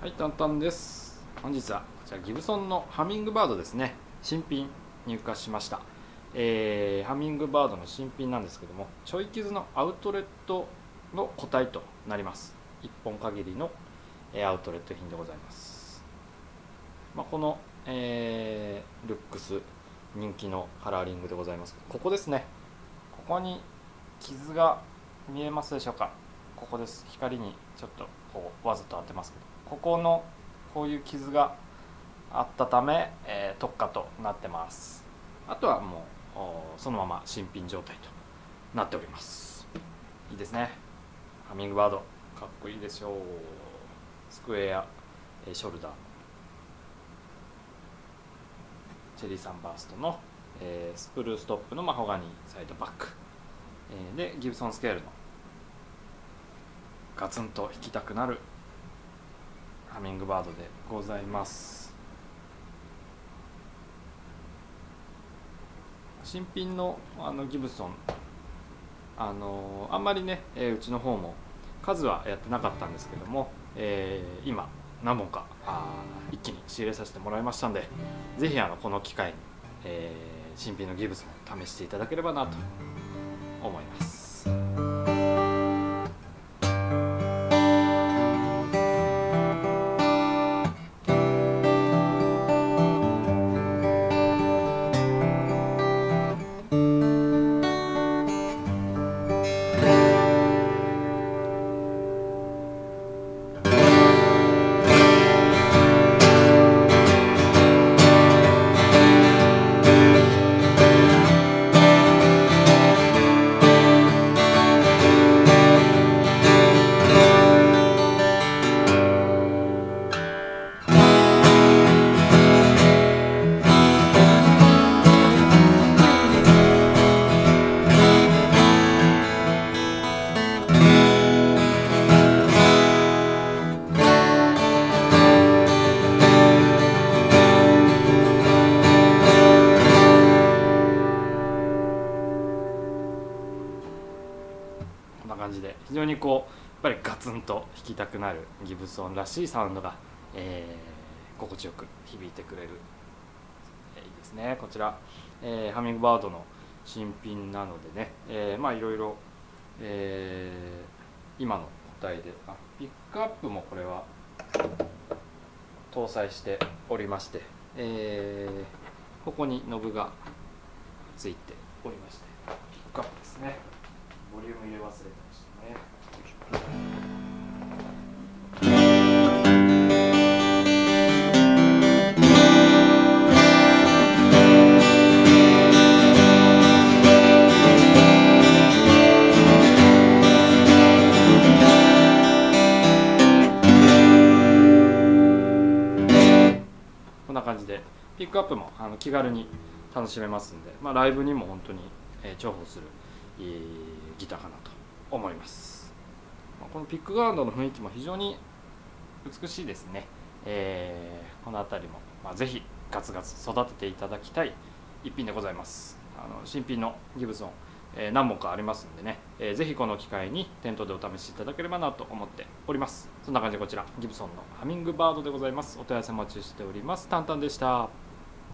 はい、タンタンです。本日はこちらギブソンのハミングバードですね。新品入荷しました。えーハミングバードの新品なんですけども、ちょい傷のアウトレットの個体となります。1本限りのえアウトレット品でございます。まあ、この、えールックス人気のカラーリングでございます。ここですね。ここに傷が見えますでしょうか？ここです。光にちょっとこうわざと当てますけど。ここのこういう傷があったため、えー特価となってますあとはもうそのまま新品状態となっておりますいいですねハミングバードかっこいいでしょうスクエア、えーショルダーチェリーサンバーストの、えースプルーストップのマホガニーサイドバック、えーでギブソンスケールのガツンと弾きたくなるハミングバードでございます。新品のあのギブソン。あのあんまりね、えーうちの方も数はやってなかったんですけども、えー今何本かあー一気に仕入れさせてもらいましたんでぜひあのこの機会に、えー新品のギブソンを試していただければなと思います感じで非常にこうやっぱりガツンと弾きたくなるギブソンらしいサウンドが、えー心地よく響いてくれる、えーいいですね。こちら、えーハミングバードの新品なのでね、えーまあいろいろ、え今の個体であピックアップもこれは搭載しておりまして、えーここにノブがついておりましてピックアップですね。ボリューム入れ忘れてましたね。こんな感じでピックアップもあの気軽に楽しめますんで、まあ、ライブにも本当に、重宝する、えーギターかなと思います、まあこのピックガードの雰囲気も非常に美しいですね、えーこの辺りも、まあ、ぜひガツガツ育てていただきたい一品でございます。あの新品のギブソン、えー何本かありますんでね、えーぜひこの機会に店頭でお試しいただければなと思っております。そんな感じでこちらギブソンのハミングバードでございます。お問い合わせお待ちしております。タンタンでした。